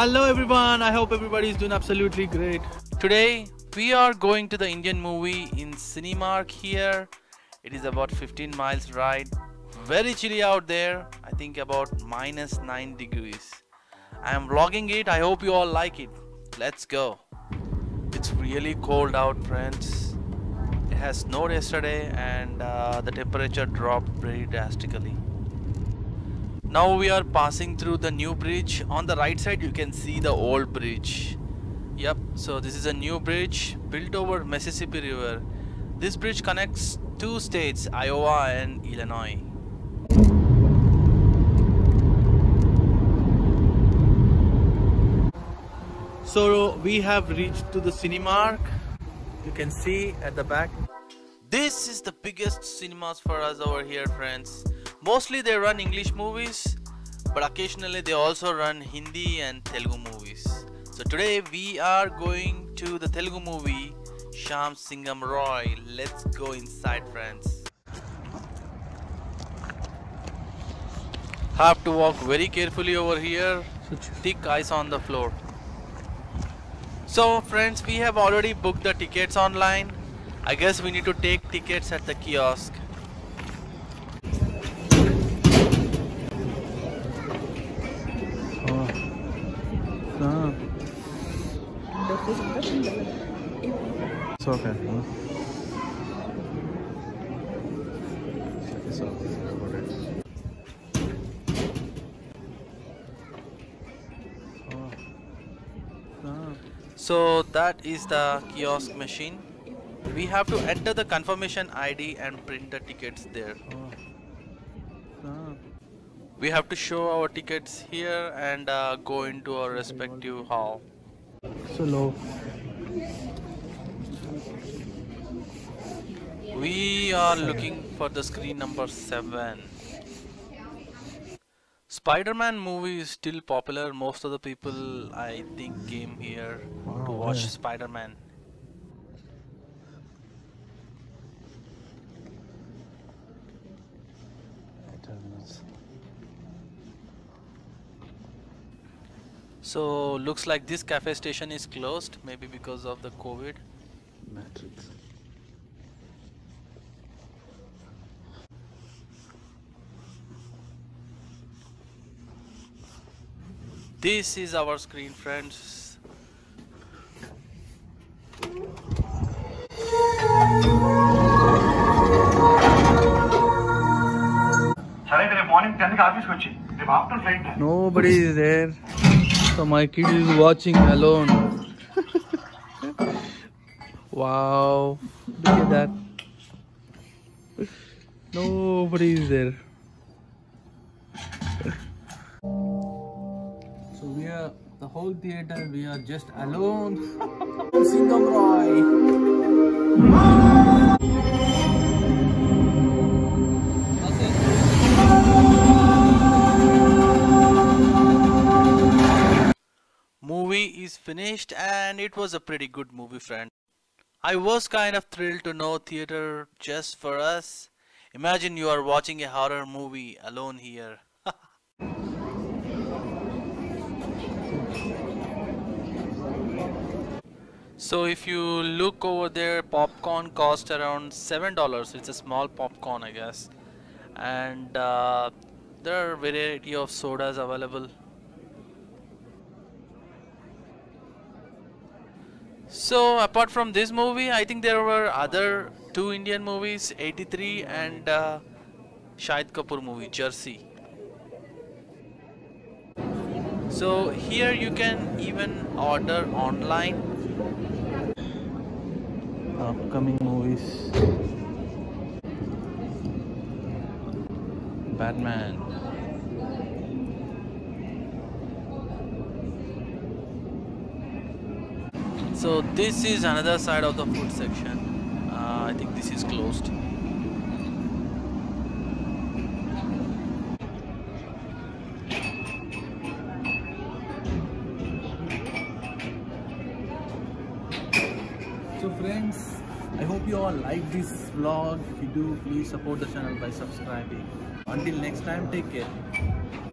Hello everyone, I hope everybody is doing absolutely great. Today we are going to the Indian movie in Cinemark here. It is about 15 miles ride. Very chilly out there. I think about minus 9 degrees. I am vlogging it. I hope you all like it. Let's go. It's really cold out friends. It has snowed yesterday and uh, the temperature dropped very drastically. Now we are passing through the new bridge. On the right side you can see the old bridge. Yep, so this is a new bridge built over Mississippi River. This bridge connects two states, Iowa and Illinois. So we have reached to the Cinemark. You can see at the back. This is the biggest cinemas for us over here friends. Mostly they run English movies but occasionally they also run Hindi and Telugu movies. So today we are going to the Telugu movie Shyam Singha Roy. Let's go inside friends. Have to walk very carefully over here. Thick ice on the floor. So friends we have already booked the tickets online. I guess we need to take tickets at the kiosk. It's okay. Huh? So that is the kiosk machine. We have to enter the confirmation ID and print the tickets there. We have to show our tickets here and uh, go into our respective hall. So low. We are looking for the screen number 7. Spider-Man movie is still popular. Most of the people I think came here to watch yeah. Spider-Man. So looks like this cafe station is closed, maybe because of the COVID. Matrix. This is our screen, friends. Nobody is there. So my kid is watching alone. wow. Look at that. Nobody is there. So we are the whole theater we are just alone. Singha Roy. Finished and it was a pretty good movie friend. I was kind of thrilled to know theater just for us. Imagine you are watching a horror movie alone here. So if you look over there popcorn cost around seven dollars. It's a small popcorn i guess. And uh, there are variety of sodas available So apart from this movie, I think there were other two Indian movies, 83 and uh, Shahid Kapoor movie, Jersey. So here you can even order online. Upcoming movies. Batman. So this is another side of the food section. Uh, I think this is closed. So friends, I hope you all like this vlog. If you do, please support the channel by subscribing. Until next time, take care.